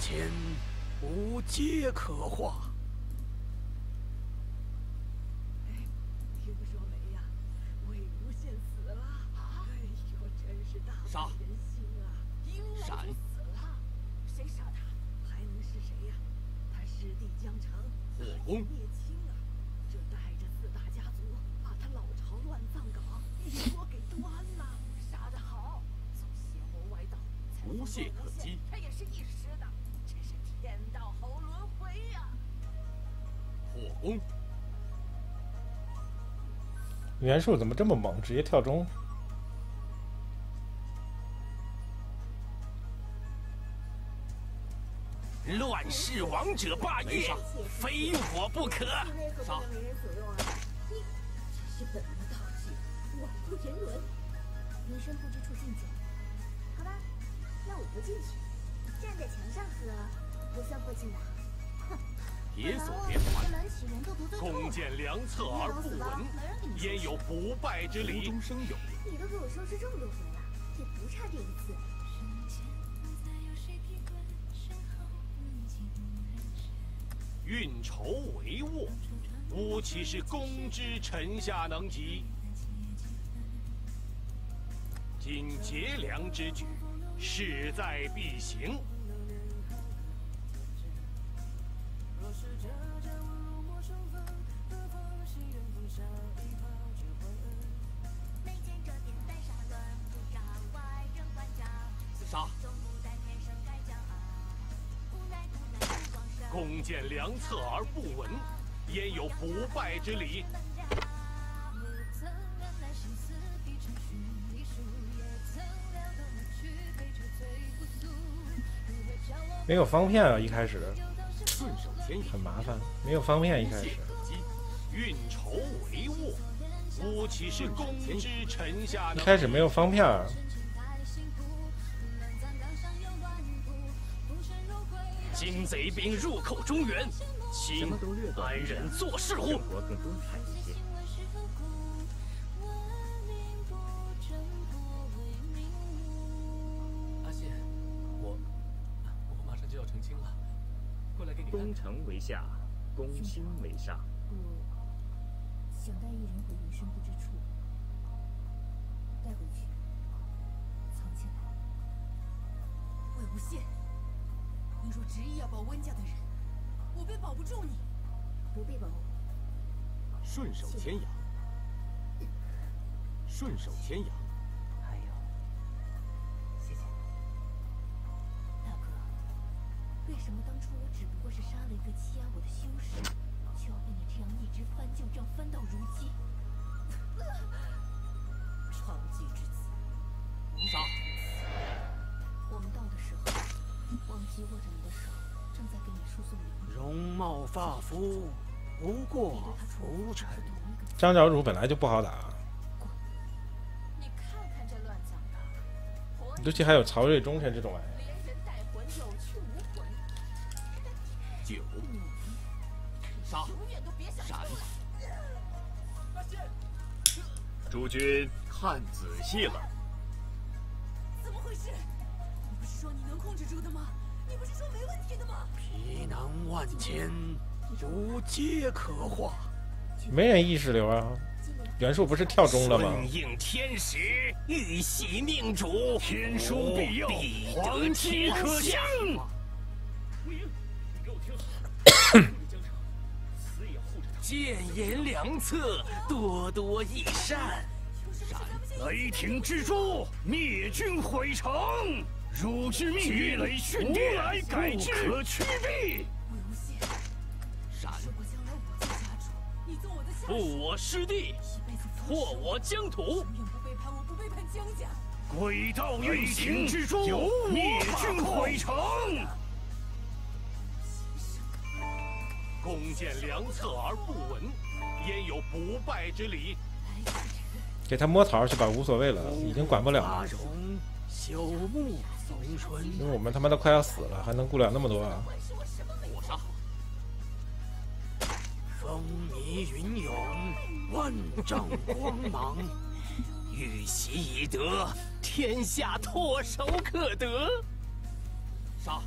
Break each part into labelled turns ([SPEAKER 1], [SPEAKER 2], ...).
[SPEAKER 1] 前，无皆可化。
[SPEAKER 2] 听说没呀？魏无羡死了！哎呦，真是大
[SPEAKER 1] 杀
[SPEAKER 2] 快人心啊！英
[SPEAKER 1] 闪
[SPEAKER 2] 兰就死了，谁杀他？还能是谁呀？他师弟江澄，
[SPEAKER 1] 火
[SPEAKER 2] 大
[SPEAKER 1] 攻
[SPEAKER 2] 业清啊！这带着四大家族，把他老巢乱葬岗一锅给端了，杀得好！从邪魔歪道，才
[SPEAKER 1] 无懈可火攻，
[SPEAKER 3] 袁术怎么这么猛，直接跳中？
[SPEAKER 1] 乱世王者霸业，非我不可。
[SPEAKER 2] 是本末倒置，罔顾人伦。
[SPEAKER 4] 云深不知处境界。好吧，那我不进去，站在墙上喝，不算不敬的。
[SPEAKER 1] 铁锁连环
[SPEAKER 4] 这，门启人都不对
[SPEAKER 1] 弓箭良策而不闻，焉有不败之理？中生有，
[SPEAKER 4] 你都给我收拾这么多回了，也不差这一次。
[SPEAKER 1] 运筹帷幄，吾岂是公之臣下能及？今结梁之举，势在必行。弓箭良策而不闻，焉有不败之理？
[SPEAKER 3] 没有方片啊，一开始。
[SPEAKER 1] 顺手牵羊，
[SPEAKER 3] 很麻烦，没有方片一开始。
[SPEAKER 1] 运筹帷幄，吾岂是攻之臣下
[SPEAKER 3] 一开始没有方片儿，
[SPEAKER 1] 今贼兵入寇中原，请安人做事乎？
[SPEAKER 5] 活更多彩一些。
[SPEAKER 6] 阿信，我我马上就要成亲了，过来给你看
[SPEAKER 5] 攻城为下，攻心为上。
[SPEAKER 4] 我想带一人回云深不知处，带回去，藏起来。
[SPEAKER 2] 魏无羡，你若执意要保温家的人，我便保不住你。
[SPEAKER 4] 不必保护。
[SPEAKER 1] 顺手牵羊，顺手牵羊。
[SPEAKER 4] 还有，谢谢大哥。为什么当初我只不过是杀了一个欺压我的修士，就要被你这样一直翻旧账翻到如今？
[SPEAKER 2] 娼妓之子，
[SPEAKER 1] 杀！
[SPEAKER 4] 我握着你的手，正在给你输送灵
[SPEAKER 1] 容貌发肤，不过浮尘。
[SPEAKER 3] 张角主本来就不好打，
[SPEAKER 2] 你看看这乱葬岗，
[SPEAKER 3] 尤其还有曹睿忠臣这种玩意儿。
[SPEAKER 2] 连人带魂，有去无回，
[SPEAKER 1] 九，杀！
[SPEAKER 2] 永远都别想
[SPEAKER 1] 闪！
[SPEAKER 5] 诸君看仔细了，
[SPEAKER 2] 不是说没问题的吗？
[SPEAKER 1] 皮囊万千，如皆可化。
[SPEAKER 3] 没人意识流啊！袁术不是跳中了吗？
[SPEAKER 1] 顺应天时，玉玺命主，天书庇佑，必得天下。谏言良策，多多益善。雷霆之诛，灭军毁城。汝之命运，无来改之，不可屈避。闪！
[SPEAKER 2] 如果将来我做家主，你做我的下属，
[SPEAKER 1] 负我师弟，
[SPEAKER 2] 一辈子做
[SPEAKER 1] 破我疆土。
[SPEAKER 2] 永远不背叛我，不背叛江家。
[SPEAKER 1] 诡道运行之诛，灭军毁城。弓箭良策而不闻，焉有不败之理？
[SPEAKER 3] 给他摸桃去吧，无所谓了，已经管不了了。
[SPEAKER 1] 朽木逢春。
[SPEAKER 3] 因为我们他妈都快要死了，还能顾了那么多啊？
[SPEAKER 1] 风靡云涌，万丈光芒。玉玺已得，天下唾手可得。杀！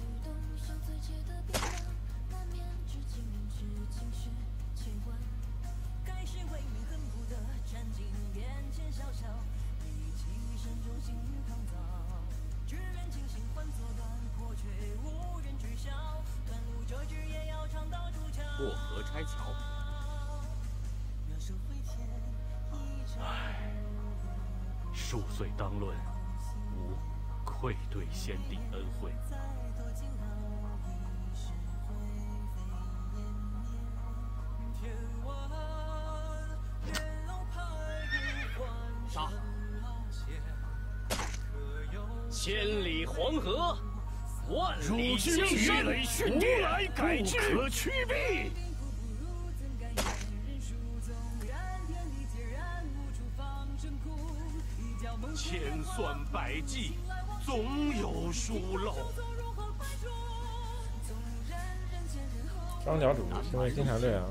[SPEAKER 1] 数岁当论，吾愧对先帝恩惠。
[SPEAKER 5] 杀！
[SPEAKER 1] 千里黄河，万里江山，
[SPEAKER 7] 雷训
[SPEAKER 1] 无
[SPEAKER 7] 电，
[SPEAKER 1] 来改之。
[SPEAKER 7] 不可驱避。
[SPEAKER 1] 千算百计，总有疏漏。
[SPEAKER 3] 张角主现在经常这样。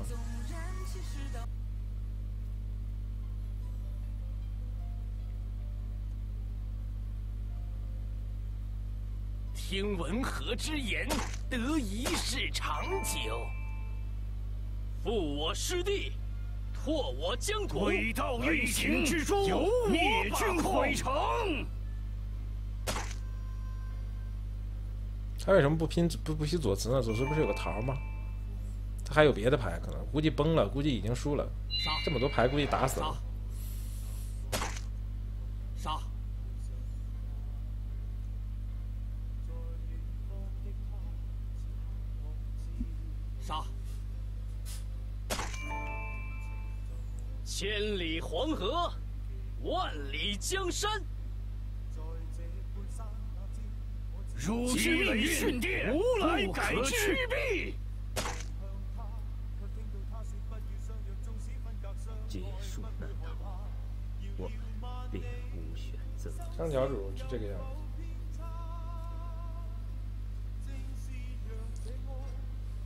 [SPEAKER 1] 听闻何之言，得一世长久。负我师弟，拓我疆土，
[SPEAKER 7] 轨道
[SPEAKER 1] 雷
[SPEAKER 7] 运行
[SPEAKER 1] 之中，
[SPEAKER 7] 灭军
[SPEAKER 1] 控
[SPEAKER 7] 毁城。
[SPEAKER 3] 他为什么不拼不不拼左慈呢？左慈不是有个桃吗？他还有别的牌，可能估计崩了，估计已经输了。这么多牌，估计打死了。！
[SPEAKER 1] 千里黄河，万里江山。
[SPEAKER 7] 汝之命运无来
[SPEAKER 1] 不
[SPEAKER 7] 改之
[SPEAKER 1] 可驱。避。
[SPEAKER 8] 劫数难逃，我并无选择。
[SPEAKER 3] 张角主是这个样子。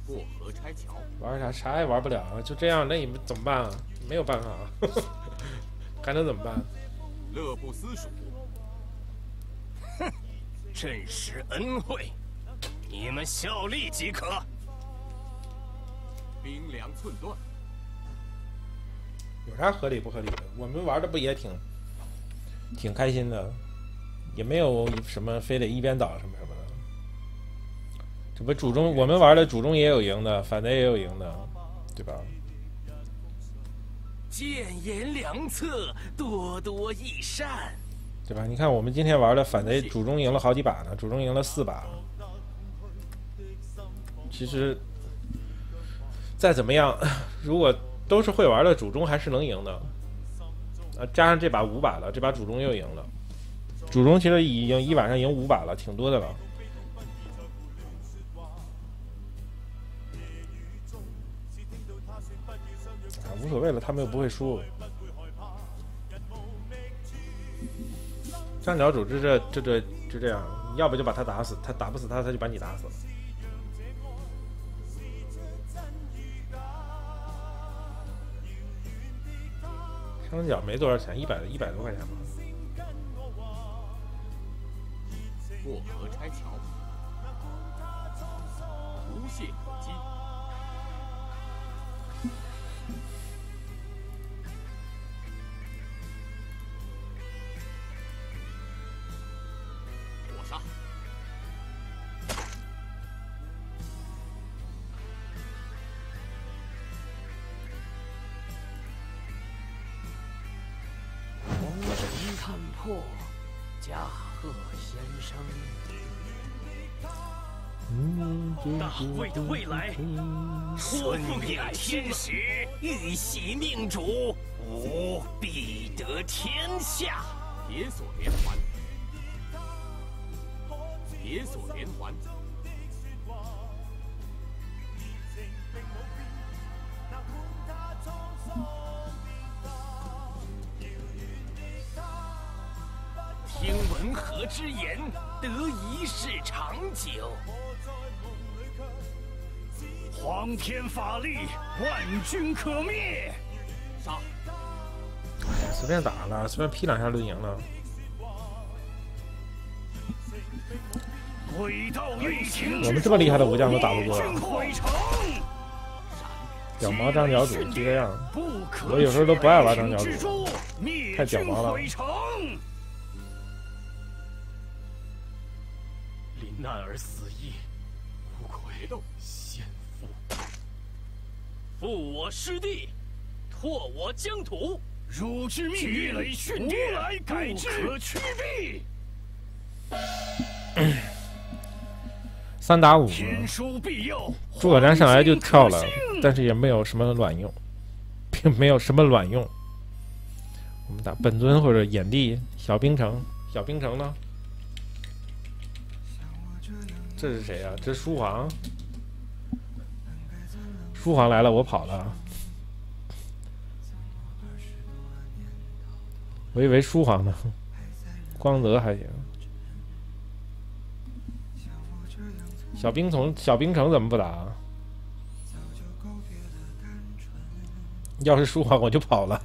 [SPEAKER 5] 过河拆桥。
[SPEAKER 3] 玩啥啥也玩不了啊，就这样，那你们怎么办啊？没有办法啊，还能怎么办？
[SPEAKER 5] 乐不思蜀。
[SPEAKER 1] 哼朕施恩惠，你们效力即可。
[SPEAKER 5] 兵粮寸断。
[SPEAKER 3] 有啥合理不合理的？我们玩的不也挺挺开心的，也没有什么非得一边倒什么什么的。这不主中我们玩的主中也有赢的，反贼也有赢的，对吧？
[SPEAKER 1] 建言良策，多多益善。
[SPEAKER 3] 对吧？你看我们今天玩的反贼主中赢了好几把呢，主中赢了四把。其实再怎么样，如果都是会玩的主中还是能赢的。啊，加上这把五把了，这把主中又赢了。主中其实已经一晚上赢五把了，挺多的了。啊，无所谓了，他们又不会输。三角主这这这这就这样，要不就把他打死，他打不死他，他就把你打死了。张角没多少钱，一百一百多块钱吧。
[SPEAKER 5] 过河拆桥。无懈可击。
[SPEAKER 1] 看破，驾鹤先生。大魏的未来，顺应天时，玉玺命。主，吾必得天下。
[SPEAKER 5] 铁索连环。铁索连环。
[SPEAKER 1] 听文和之言，得一世长久。
[SPEAKER 7] 皇天法力，万军可灭。
[SPEAKER 5] 杀！
[SPEAKER 3] 随便打了，随便劈两下就赢了。
[SPEAKER 7] 轨道运行，
[SPEAKER 3] 我们这么厉害的武将都打不过
[SPEAKER 7] 灭军毁城。
[SPEAKER 3] 屌毛张角主这个样，我有时候都不爱玩张角主太屌毛了
[SPEAKER 1] 难而死亦无愧斗先父。负我师弟，拓我疆土。
[SPEAKER 7] 汝之命运，雷训电，来改之，不可驱避。
[SPEAKER 3] 三打五，
[SPEAKER 7] 天书庇佑，
[SPEAKER 3] 诸葛亮上来就跳了，但是也没有什么卵用，并没有什么卵用。我们打本尊或者眼帝，小冰城，小冰城呢？这是谁啊？这是书皇，书皇来了，我跑了。我以为书皇呢，光泽还行。小冰从小冰城怎么不打？要是书皇我就跑了。